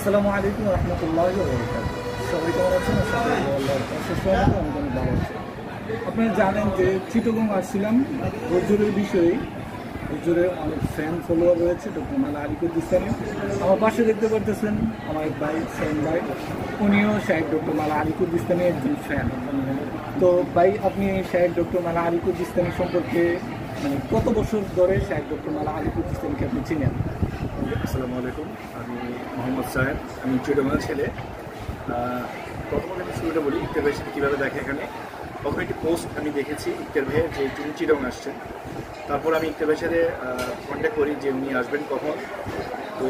আসসালামু আলাইকুম রহমতুল্লাহ সবাই কেমন আছেন আপনারা জানেন যে চিটগং আসছিলাম হুজুরের বিষয়ে। হুজুরের অনেক ফ্যান ফলোয়ার রয়েছে, ডক্টর মালা আলিকুদ্দ ইসলামী আমার পাশে দেখতে পারতেছেন আমার এক ভাই, সেন ভাই। উনিও শাহেদ ডক্টর মালা আলিকুদ্দ ইসলামী একজন ফ্যান তো ভাই, আপনি শাহেদ ডক্টর মালা আলিকুদ্দ ইসলামী সম্পর্কে মানে কত বছর ধরে শাহেদ ডক্টর মালা আলিকুদ্দ ইসলামীকে আপনি চিনেন? আসসালামু আলাইকুম। আমি মোহাম্মদ সাহেব আমি চুইডাঙ্গার ছেলে। প্রথমত আমি শুরুটা বলি, ইফতার ভাইয়ের সাথে কীভাবে দেখে এখানে। প্রথমে একটি পোস্ট আমি দেখেছি ইফতার ভাইয়ের যে তিনি চিডং আসছেন। তারপর আমি ইফতার ভাইয়ের সাথে কন্ট্যাক্ট করি যে উনি আসবেন কখন। তো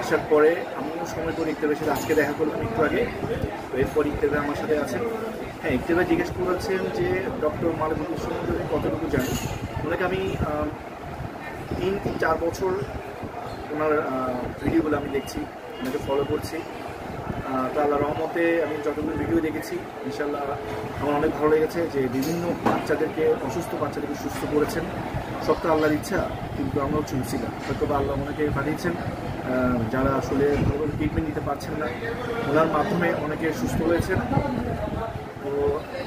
আসার পরে আমিও সময় করে ইফতার ভাইয়ের সাথে আজকে দেখা করলাম একটু আগে। তো এরপর ইফতার ভাই আমার সাথে আছেন। হ্যাঁ ইফতার ভাই জিজ্ঞেস করেছেন যে ডক্টর মালিকুল সম্বন্ধে কতটুকু জানি? ওনাকে আমি তিন, চার বছর ওনার ভিডিওগুলো আমি দেখছি। ওনাকে ফলো করছি। তো আল্লাহ রহমতে আমি যতগুলো ভিডিও দেখেছি ইনশাল্লাহ আমার অনেক ভালো লেগেছে যে বিভিন্ন বাচ্চাদেরকে, অসুস্থ বাচ্চাদেরকে সুস্থ করেছেন। সব তো আল্লাহর ইচ্ছা, কিন্তু আমরাও হচ্ছে উচিলা হয়তো বা আল্লাহ ওনাকে পাঠিয়েছেন। যারা আসলে ভালোভাবে ট্রিটমেন্ট দিতে পারছেন না, ওনার মাধ্যমে অনেকে সুস্থ হয়েছেন তো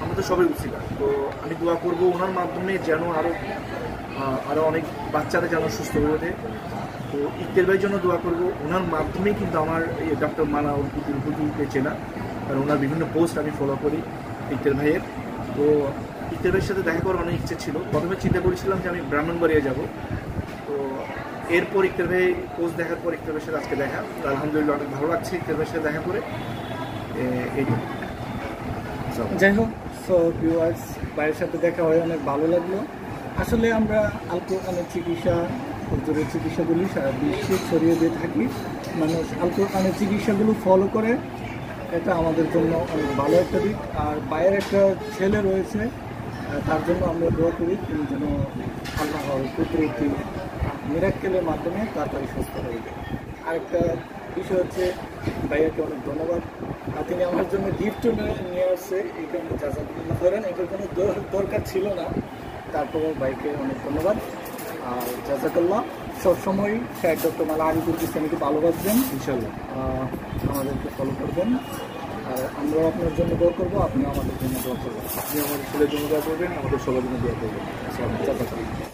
আমরা তো সবাই উচিলা তো আমি দোয়া করব ওনার মাধ্যমে যেন আরও আরও অনেক বাচ্চারা যেন সুস্থ হয়ে ওঠে। তো ইকতের ভাইয়ের জন্য দোয়া করব। ওনার মাধ্যমেই কিন্তু আমার এই ডক্টর মানা উদ্ভিদ উদ্ভিদকে চেনা। কারণ ওনার বিভিন্ন পোস্ট আমি ফলো করি ইকতের ভাইয়ের। তো ইকতের ভাইয়ের সাথে দেখা করার অনেক ইচ্ছে ছিল। প্রথমে চিন্তা করেছিলাম যে আমি ব্রাহ্মণবাড়িয়া যাব। তো এরপর ইকতের ভাই পোস্ট দেখার পর ইকতের ভাইয়ের সাথে আজকে দেখা। তো আলহামদুলিল্লাহ অনেক ভালো লাগছে ইকতের ভাইয়ের সাথে দেখা করে। এই যাই হোক সো ভিউয়ার্স ভাইয়ের সাথে দেখা হয়ে অনেক ভালো লাগল। আসলে আমরা আল চিকিৎসা, হুজুরের চিকিৎসাগুলি সারা বিশ্বে ছড়িয়ে দিয়ে থাকি। মানুষ আল চিকিৎসাগুলো ফলো করে। এটা আমাদের জন্য অনেক ভালো একটা দিক। আর বাইরের একটা ছেলে রয়েছে তার জন্য আমরা দোয়া করি তিনি যেন আল্লাহর কুদরতি মিরাক্কেলের মাধ্যমে তাড়াতাড়ি সুস্থ হয়ে যায়। আরেকটা বিষয় হচ্ছে, ভাইয়াকে অনেক ধন্যবাদ। আর তিনি আমার জন্য গিফটও নিয়ে আসছে। এই কারণে জাজাকুল্লাহ করেন এটার কোনো দর- দরকার ছিল না। তারপরেও ভাইকে অনেক ধন্যবাদ। আর জাজাকাল্লাহ সবসময় স্যার ডক্টর মালা আলিপুর ইসলামীকে ভালোবাসবেন। ইনশাল্লাহ আমাদেরকে ফলো করবেন। আর আমরাও আপনার জন্য দোয়া করব আপনিও আমাদের জন্য দোয়া করবেন। আপনি আমাদের ছেলের জন্য দোয়া করবেন আমাদের সবার জন্য দোয়া করবেন।